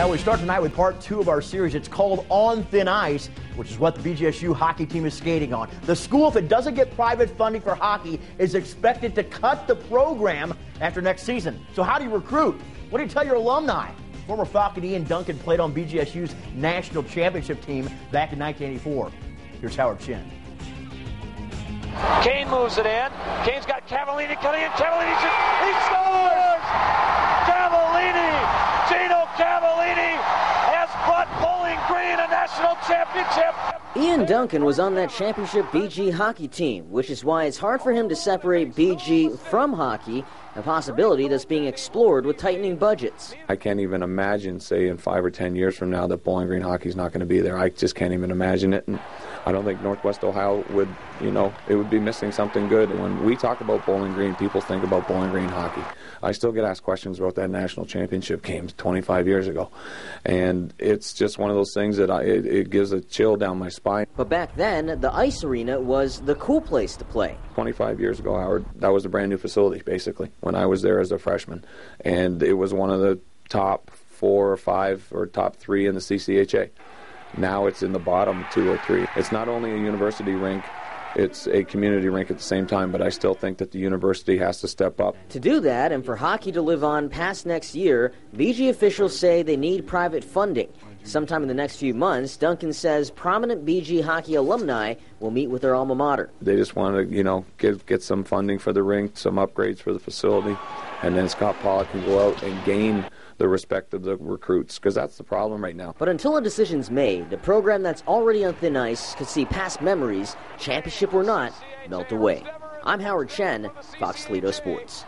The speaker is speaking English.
Well, we start tonight with part two of our series. It's called On Thin Ice, which is what the BGSU hockey team is skating on. The school, if it doesn't get private funding for hockey, is expected to cut the program after next season. So, how do you recruit? What do you tell your alumni? Former Falcon Ian Duncan played on BGSU's national championship team back in 1984. Here's Howard Chin. Kane moves it in. Kane's got Cavallini cutting in. Cavallini, he scores! Cavallini! Gino Cavallini has brought Bowling Green a national championship. Ian Duncan was on that championship BG hockey team, which is why it's hard for him to separate BG from hockey, a possibility that's being explored with tightening budgets. I can't even imagine, say, in five or ten years from now, that Bowling Green hockey is not going to be there. I just can't even imagine it. And I don't think Northwest Ohio would, you know, it would be missing something good. When we talk about Bowling Green, people think about Bowling Green hockey. I still get asked questions about that national championship game 25 years ago, and it's just one of those things that I, it, it gives a chill down my spine. But back then, the ice arena was the cool place to play. 25 years ago, Howard, that was a brand new facility, basically, when I was there as a freshman, and it was one of the top four or five or top three in the CCHA. Now it's in the bottom two or three. It's not only a university rink, it's a community rink at the same time, but I still think that the university has to step up. To do that, and for hockey to live on past next year, BG officials say they need private funding. Sometime in the next few months, Duncan says prominent BG hockey alumni will meet with their alma mater. They just want to, you know, get get some funding for the rink, some upgrades for the facility, and then Scott Paluch can go out and gain the respect of the recruits because that's the problem right now. But until a decision's made, the program that's already on thin ice could see past memories, championship or not, melt away. I'm Howard Chen, Fox Toledo Sports.